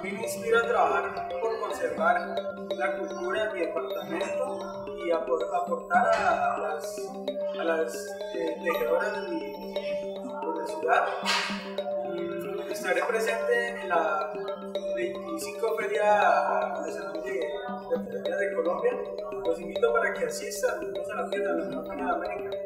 a mí me inspira a trabajar por conservar la cultura de mi departamento y aportar a, las, a las eh, tejedoras de mi, de ciudad. Mm, estaré presente en la 25 Feria Artesanal de, de, de Colombia. Los invito para que asistan, a se la de la Feria de América.